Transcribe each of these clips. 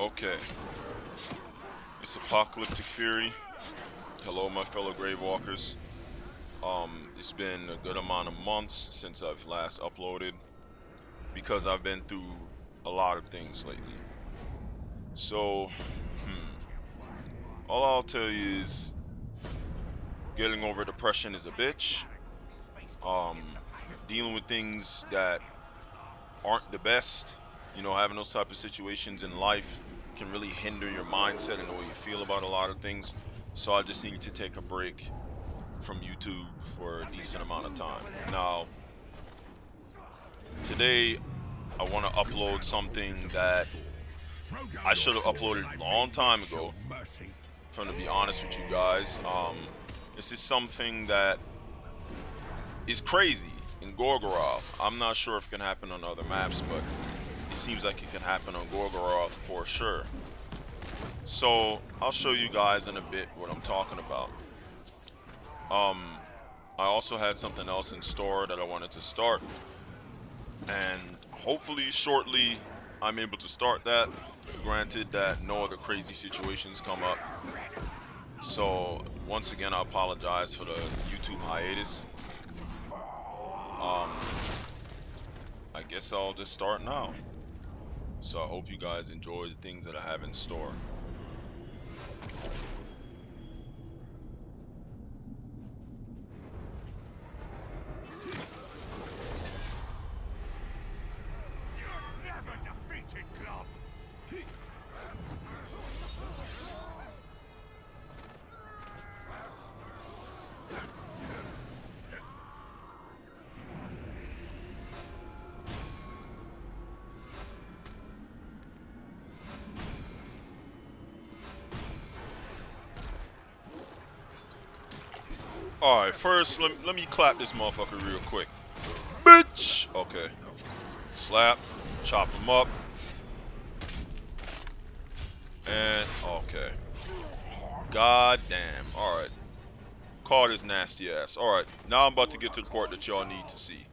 Okay. It's Apocalyptic Fury. Hello, my fellow Gravewalkers. Um, it's been a good amount of months since I've last uploaded because I've been through a lot of things lately. So, hmm. All I'll tell you is getting over depression is a bitch. Um, dealing with things that aren't the best, you know, having those type of situations in life can really hinder your mindset and the way you feel about a lot of things. So I just need to take a break from YouTube for a decent amount of time. Now, today I want to upload something that I should have uploaded a long time ago. If I'm to be honest with you guys, um, this is something that is crazy in Gorgoroth. I'm not sure if it can happen on other maps, but it seems like it can happen on Gorgoroth for sure. So I'll show you guys in a bit what I'm talking about. Um, I also had something else in store that I wanted to start, and hopefully shortly I'm able to start that. Granted that no other crazy situations come up. So once again, I apologize for the YouTube hiatus. Um, I guess I'll just start now. So I hope you guys enjoy the things that I have in store. Alright, first, let, let me clap this motherfucker real quick. Bitch! Okay. Slap. Chop him up. And, okay. God damn. Alright. His nasty ass. Alright, now I'm about to get to the part that y'all need to see.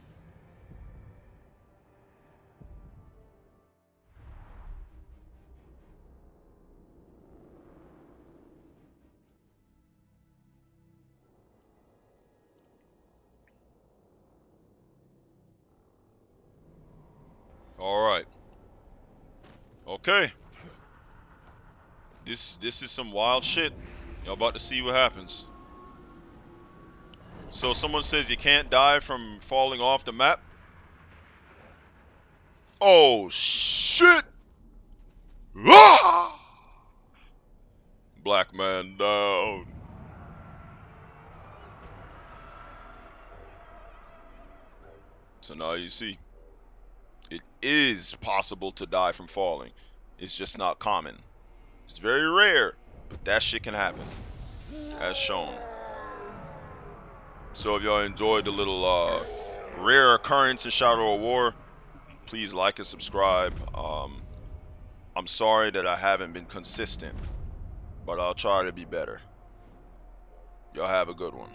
Okay. This this is some wild shit. Y'all about to see what happens. So someone says you can't die from falling off the map. Oh shit! Ah! Black man down. So now you see it is possible to die from falling. It's just not common. It's very rare, but that shit can happen, as shown. So if y'all enjoyed the little uh, rare occurrence in Shadow of War, please like and subscribe. Um, I'm sorry that I haven't been consistent, but I'll try to be better. Y'all have a good one.